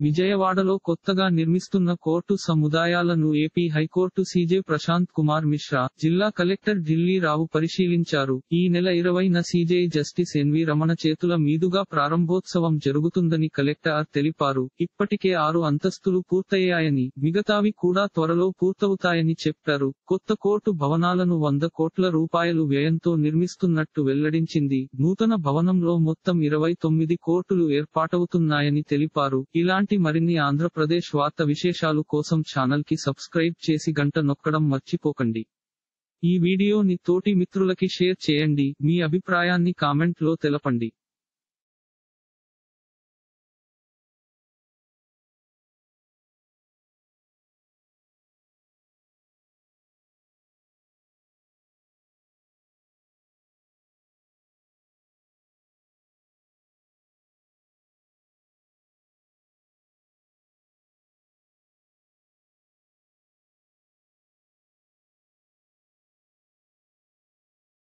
విజయవాడలో కొత్తగా నిర్మిస్తున్న court సముదాయాలను AP high court CJ Prashant Kumar Mishra జిల్లా కలెక్టర్ ఢిల్లీ రావు పరిశీలించారు. ఈ నెల ఇరవైన సీజే జస్టిస్ ఎన్వి రమణ చేతుల మీదుగా ప్రారంభోత్సవం జరుగుతుందని కలెక్టర్ తెలిపారు. ఇప్పటికే ఆరు అంతస్తులు పూర్తయ్యాయని మిగతావి కూడా త్వరలో పూర్తవుతాయని చెప్పారు. కొత్త కోర్టు భవనాలను వంద కోట్ల రూపాయలు వ్యయంతో నిర్మిస్తున్నట్టు వెల్లడించింది. నూతన భవనంలో మొత్తం ఇరవై తొమ్మిది కోర్టులు ఏర్పాటవుతున్నాయని తెలిపారు. ఇలాంటి మరిన్ని ఆంధ్రప్రదేశ్ వార్త విశేషాలు కోసం ఛానల్కి సబ్స్క్రైబ్ చేసి గంట నొక్కడం మర్చిపోకండి. ఈ వీడియోని తోటి మిత్రులకి షేర్ చేయండి. మీ అభిప్రాయాన్ని కామెంట్లో తెలపండి.